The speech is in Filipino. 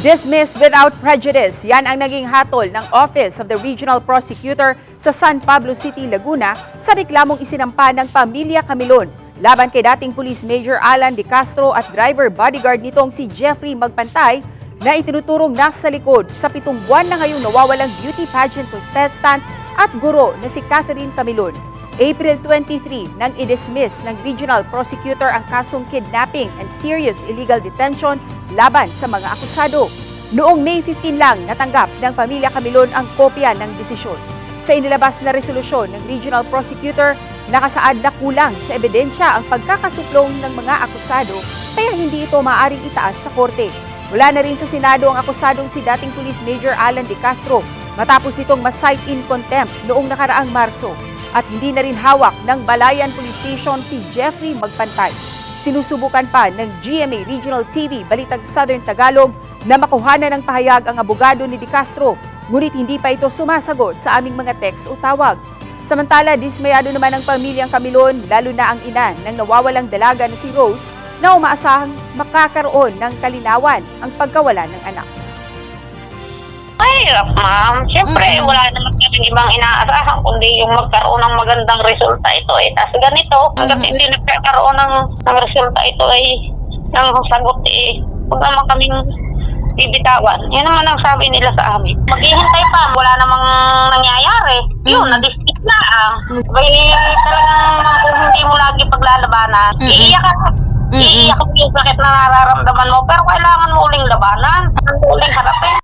Dismissed without prejudice. Yan ang naging hatol ng Office of the Regional Prosecutor sa San Pablo City, Laguna sa reklamong isinampa ng pamilya Camilon laban kay dating Police Major Alan De Castro at driver bodyguard nitong si Jeffrey Magpantay na itinuturong nasa likod sa pitong buwan na ngayong nawawalang beauty pageant contestant at guro na si Catherine Camilon. April 23 nang i-dismiss ng regional prosecutor ang kasong kidnapping and serious illegal detention laban sa mga akusado. Noong May 15 lang natanggap ng pamilya Camilon ang kopya ng desisyon. Sa inilabas na resolusyon ng regional prosecutor, nakasaad na kulang sa ebidensya ang pagkakasuplong ng mga akusado kaya hindi ito maaring itaas sa korte. Wala na rin sa Senado ang akusadong si dating Police Major Alan De Castro matapos nitong ma-cite in contempt noong nakaraang Marso at hindi na rin hawak ng Balayan Police Station si Jeffrey Magpantay. Sinusubukan pa ng GMA Regional TV Balitang Southern Tagalog na makuhanan ng pahayag ang abogado ni De Castro, ngunit hindi pa ito sumasagot sa aming mga text o tawag. Samantala, dismayado naman ang pamilyang Camilon, lalo na ang ina ng nawawalang dalaga na si Rose, na umaasahang makakaroon ng kalinawan ang pagkawala ng anak. Mahirap, ma'am. Siyempre, Mm. wala naman kaming ibang inaasahan kundi yung magkaroon ng magandang resulta ito eh. Tapos ganito, hanggat Mm. hindi nagkakaroon ng, ng resulta ito ay ng sagot eh, huwag naman kaming bibitawan. Yan naman ang sabi nila sa amin. Maghihintay pa, wala namang nangyayari. Yun, Mm. na-dismiss na ang. Bay, talagang kung hindi mo lagi paglalabanan, Mm-mm. iiyak ka. Mm-mm. Iiyak yung sakit na nararamdaman mo, pero kailangan mo uling labanan. Uling harapin.